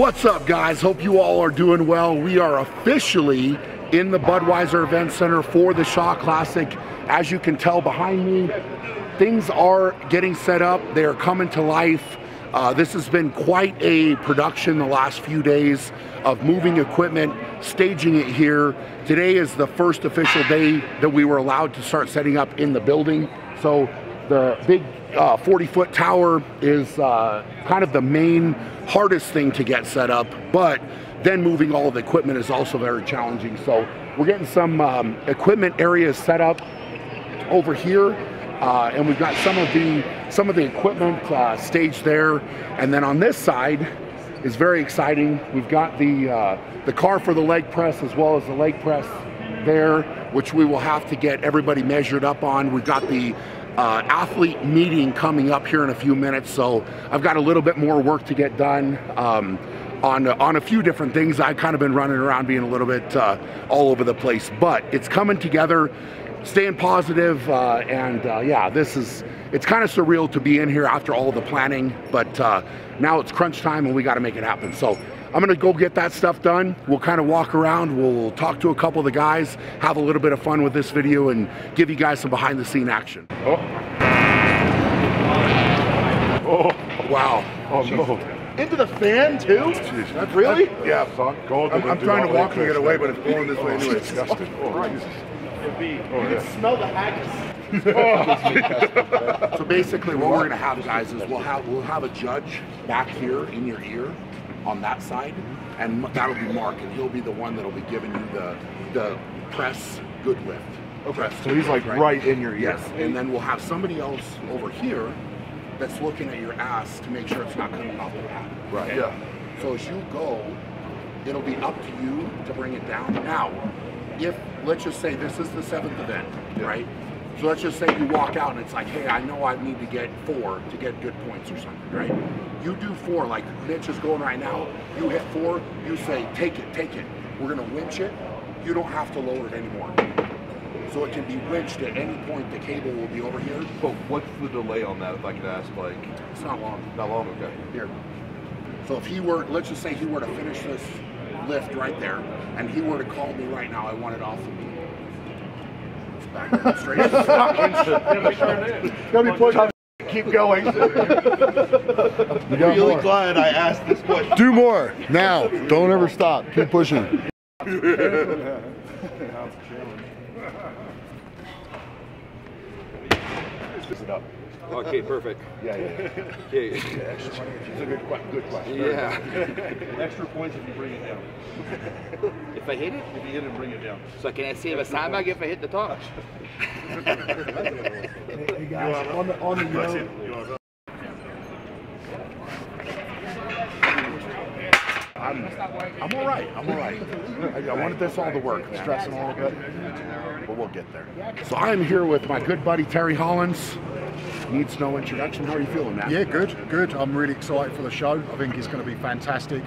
What's up, guys? Hope you all are doing well. We are officially in the Budweiser Event Center for the Shaw Classic. As you can tell behind me, things are getting set up. They are coming to life. Uh, this has been quite a production the last few days of moving equipment, staging it here. Today is the first official day that we were allowed to start setting up in the building. So the big 40 uh, foot tower is uh, kind of the main hardest thing to get set up, but then moving all of the equipment is also very challenging. So we're getting some um, equipment areas set up over here. Uh, and we've got some of the some of the equipment uh, staged there, and then on this side is very exciting. We've got the uh, the car for the leg press as well as the leg press there, which we will have to get everybody measured up on. We've got the uh, athlete meeting coming up here in a few minutes, so I've got a little bit more work to get done. Um, on, on a few different things. I've kind of been running around being a little bit uh, all over the place, but it's coming together, staying positive, uh, and uh, yeah, this is, it's kind of surreal to be in here after all the planning, but uh, now it's crunch time and we got to make it happen. So I'm gonna go get that stuff done. We'll kind of walk around, we'll talk to a couple of the guys, have a little bit of fun with this video and give you guys some behind the scene action. Oh. Oh. Wow. Oh no. Into the fan too? Jeez. That's really? That's, yeah, son. Go I'm, I'm trying to walk and get away, but it's blowing this oh, way anyway. It's disgusting. Oh, Jesus. Oh, yeah. smell the haggis. so basically what we're gonna have guys is we'll have we'll have a judge back here in your ear on that side, and that'll be Mark, and he'll be the one that'll be giving you the the press good lift. Okay, so he's like right, right in your ear. Yes, and then we'll have somebody else over here that's looking at your ass to make sure it's not coming off the pad. Right. Yeah. So as you go, it'll be up to you to bring it down. Now, if let's just say this is the seventh event, yeah. right? So let's just say you walk out and it's like, hey, I know I need to get four to get good points or something, right? You do four, like Mitch is going right now. You hit four, you say, take it, take it. We're gonna winch it. You don't have to lower it anymore. So it can be winched at any point. The cable will be over here. But what's the delay on that, if I could ask? Like, it's not long. Not long. Okay. Here. So if he were, let's just say he were to finish this lift right there, and he were to call me right now, I want it off of me back straight. Gotta be pushed. Keep going. really more. glad I asked this question. Do more now. Don't ever stop. Keep pushing. Okay, perfect. Yeah, yeah. Okay. It's a good, good question. Yeah. Extra points if you bring it down. if I hit it? If you hit it, bring it down. So can I save a sandbag if I hit the top? hey guys, on the, on the note, I'm, I'm all right. I'm all right. I, I wanted this all to work. I'm stressing a little bit, but we'll get there. So I'm here with my good buddy Terry Hollands. Needs no introduction. How are you feeling, man? Yeah, good, good. I'm really excited for the show. I think it's going to be fantastic.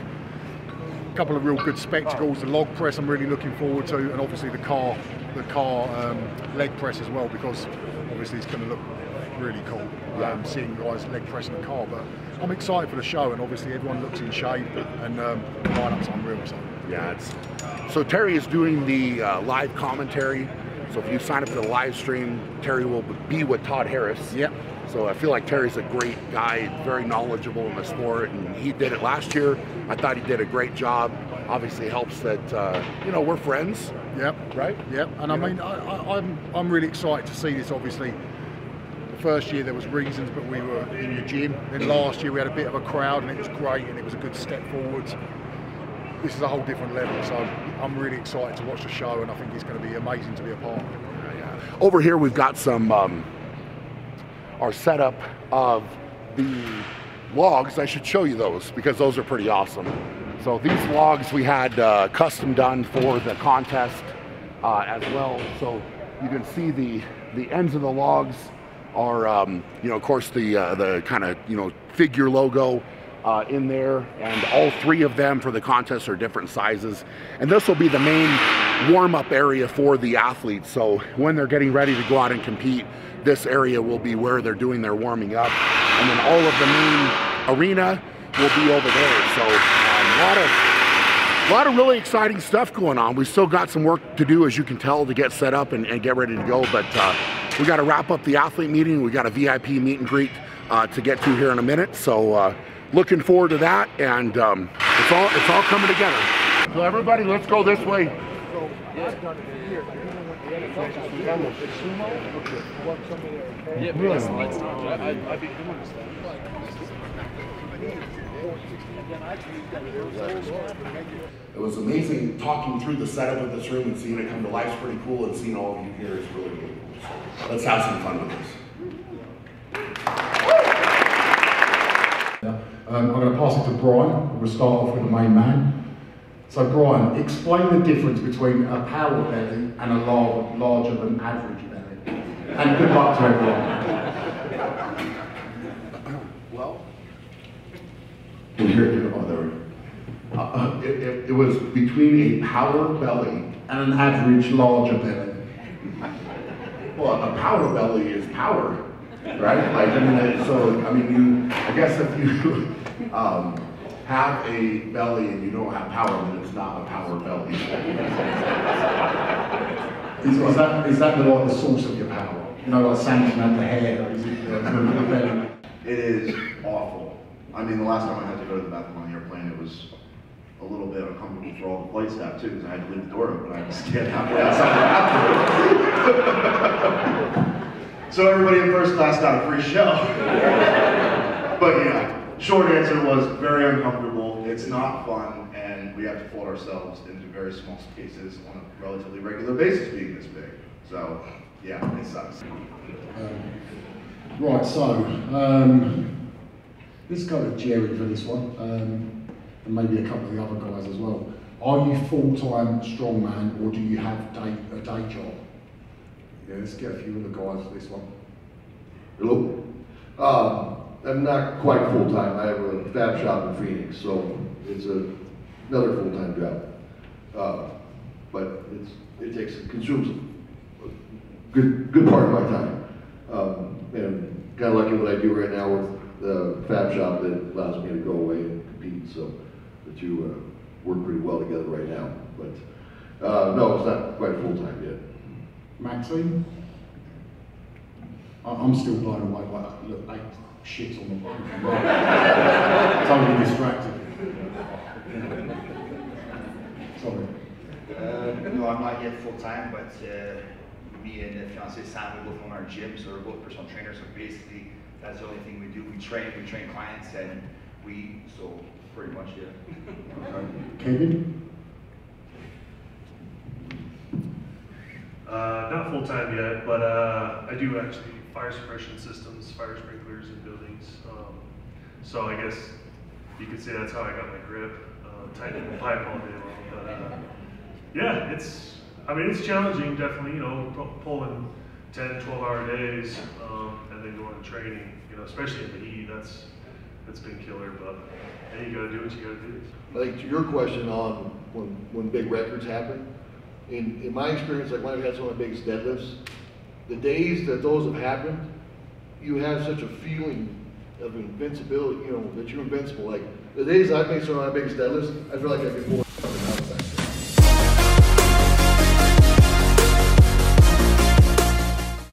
A couple of real good spectacles. The log press I'm really looking forward to, and obviously the car, the car um, leg press as well, because obviously it's going to look really cool um, seeing guys leg pressing the car. But I'm excited for the show, and obviously everyone looks in shape, and um, the lineup's unreal. So yeah, it's so Terry is doing the uh, live commentary. So if you sign up for the live stream, Terry will be with Todd Harris. Yep. So I feel like Terry's a great guy, very knowledgeable in the sport, and he did it last year. I thought he did a great job. Obviously, helps that uh, you know we're friends. Yep. Right. Yep. And you I mean, I, I, I'm I'm really excited to see this. Obviously, the first year there was reasons, but we were in the gym. Then last year we had a bit of a crowd, and it was great, and it was a good step forwards. This is a whole different level, so I'm really excited to watch the show, and I think it's going to be amazing to be a part of. Over here we've got some um, our setup of the logs. I should show you those because those are pretty awesome. So these logs we had uh, custom done for the contest uh, as well. So you can see the the ends of the logs are, um, you know, of course, the uh, the kind of you know figure logo uh, in there, and all three of them for the contest are different sizes. And this will be the main warm-up area for the athletes. So when they're getting ready to go out and compete, this area will be where they're doing their warming up, and then all of the main arena will be over there. So lot of a lot of really exciting stuff going on. We still got some work to do, as you can tell, to get set up and, and get ready to go. But uh, we got to wrap up the athlete meeting. We got a VIP meet and greet uh, to get to here in a minute. So uh, looking forward to that, and um, it's all it's all coming together. So everybody, let's go this way. It was amazing talking through the setup of this room and seeing it come to life is pretty cool, and seeing all of you here is really, cool. So let's have some fun with this. Um, I'm going to pass it to Brian. We'll start off with the main man. So, Brian, explain the difference between a power belly and a lar- larger than average belly. And good luck to everyone. Well, we go. Uh, uh, it, it, it was between a power belly. And an average larger belly. Well, a power belly is power, right? Like, I mean, so, I mean, you, I guess if you um, have a belly and you don't have power, then it's not a power belly. Is, is that is that the, the source of your power? You know, like Samson had the hair, is it the, the belly? It is awful. I mean, the last time I had to go to the bathroom on the airplane, it was a little bit uncomfortable for all the flight staff too, because I had to leave the door open. I had to stand halfway outside so everybody in first class got a free show. but yeah, short answer was very uncomfortable. It's not fun, and we have to fold ourselves into very small spaces on a relatively regular basis, being this big. So yeah, it sucks. Right, so um, let's go with Jerry for this one, um, and maybe a couple of the other guys as well. Are you full-time strongman, or do you have day, a day job? Yeah, let's get a few of the guys for this one. Hello. Um, I'm not quite full time. I have a fab shop in Phoenix, so it's a, another full time job. Uh, but it takes consumes a good good part of my time. Um, and kind of lucky what I do right now with the fab shop that allows me to go away and compete. So the two uh, work pretty well together right now. But uh, no, it's not quite full time yet. Maxime? I- I'm still blown away by that. Look, eight shit on the bottom. totally distracted. Sorry. Uh, no, I'm not yet full time, but uh, me and the fiance Sam, we both own our gym, so we're both personal trainers. So basically, that's the only thing we do. We train, we train clients, and we so pretty much yeah. Kevin? Uh, not full time yet, but uh, I do actually fire suppression systems, fire sprinklers in buildings. Um, so I guess you could say that's how I got my grip, uh, tightening the pipe all day long. But uh, yeah, it's, I mean, it's challenging, definitely, you know, pu- pulling 10, 12 hour days um, and then going to training, you know, especially in the heat, that's, that's been killer, but hey, you gotta do what you gotta do. like to your question on when, when big records happen, in, in my experience, like when I've had some of my biggest deadlifts, the days that those have happened, you have such a feeling of invincibility, you know, that you're invincible. Like the days I've made some of my biggest deadlifts, I feel like I can pull